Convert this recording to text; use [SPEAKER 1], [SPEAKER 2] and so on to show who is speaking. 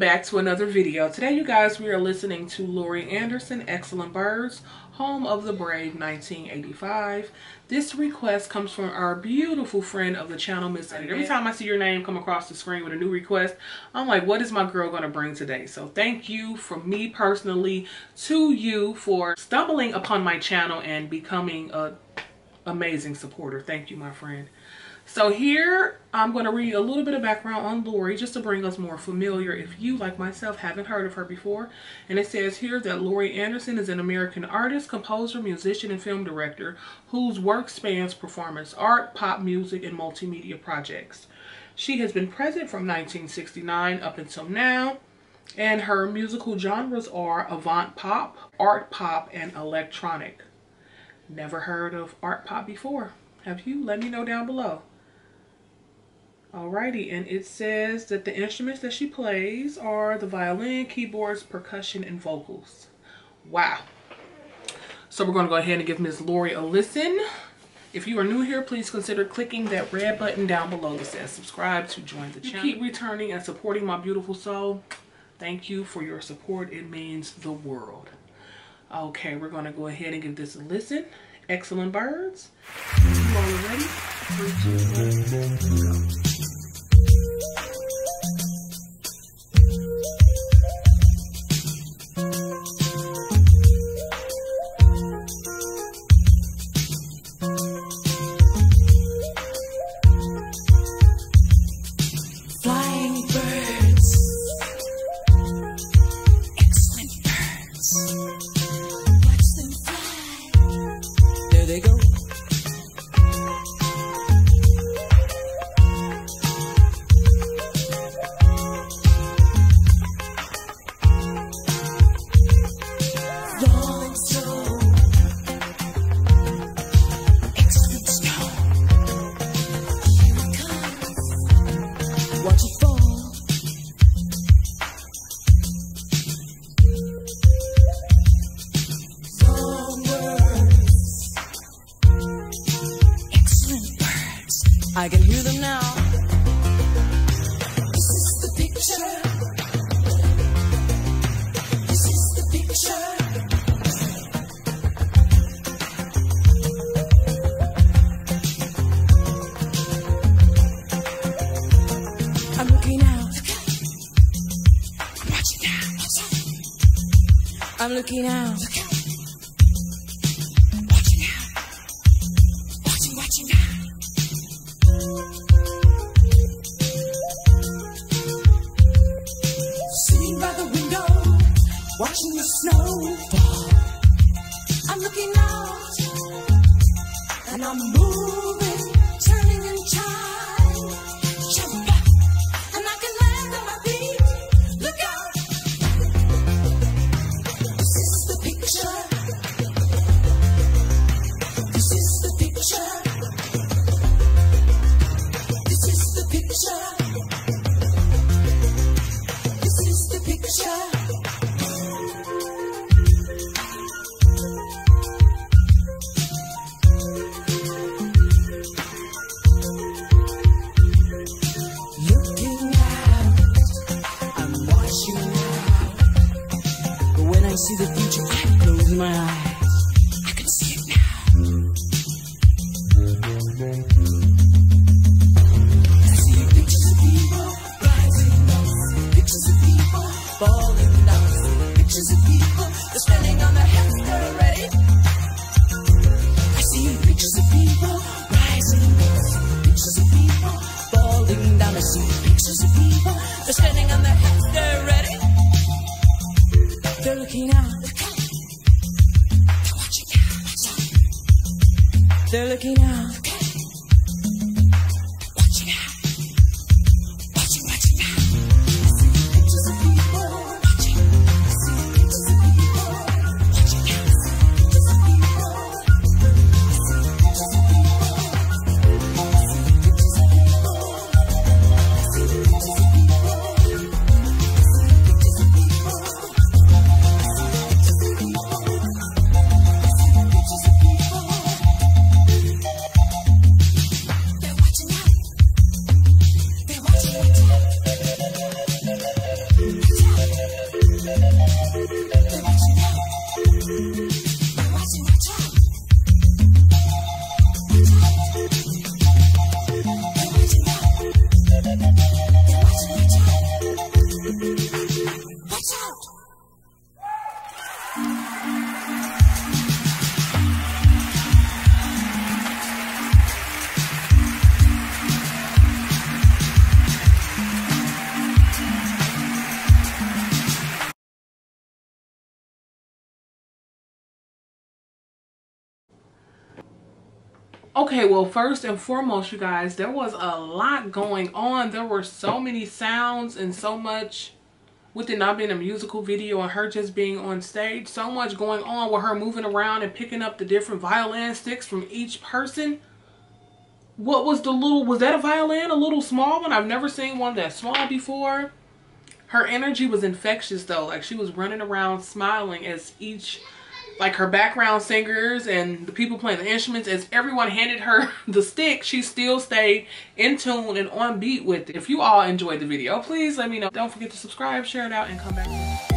[SPEAKER 1] back to another video. Today, you guys, we are listening to Laurie Anderson, Excellent Birds, Home of the Brave, 1985. This request comes from our beautiful friend of the channel, Miss. Every time I see your name come across the screen with a new request, I'm like, what is my girl going to bring today? So thank you from me personally to you for stumbling upon my channel and becoming a amazing supporter. Thank you, my friend. So here, I'm going to read a little bit of background on Laurie just to bring us more familiar if you, like myself, haven't heard of her before. And it says here that Laurie Anderson is an American artist, composer, musician, and film director whose work spans performance art, pop music, and multimedia projects. She has been present from 1969 up until now. And her musical genres are avant pop, art pop, and electronic. Never heard of art pop before. Have you? Let me know down below. Alrighty, and it says that the instruments that she plays are the violin, keyboards, percussion, and vocals. Wow. So we're going to go ahead and give Ms. Laurie a listen. If you are new here, please consider clicking that red button down below that says subscribe to join the channel. keep returning and supporting my beautiful soul. Thank you for your support. It means the world. Okay, we're going to go ahead and give this a listen. Excellent birds. You all ready? Three, two, one, go.
[SPEAKER 2] I can hear them now. This is the picture. This is the picture. I'm looking out. Watching out. I'm looking out. Watching the snow see the future, I close my eyes. Looking out.
[SPEAKER 1] Okay, well, first and foremost, you guys, there was a lot going on. There were so many sounds and so much, with it not being a musical video and her just being on stage, so much going on with her moving around and picking up the different violin sticks from each person. What was the little, was that a violin? A little small one? I've never seen one that small before. Her energy was infectious though. Like she was running around smiling as each like her background singers and the people playing the instruments, as everyone handed her the stick, she still stayed in tune and on beat with it. If you all enjoyed the video, please let me know. Don't forget to subscribe, share it out, and come back.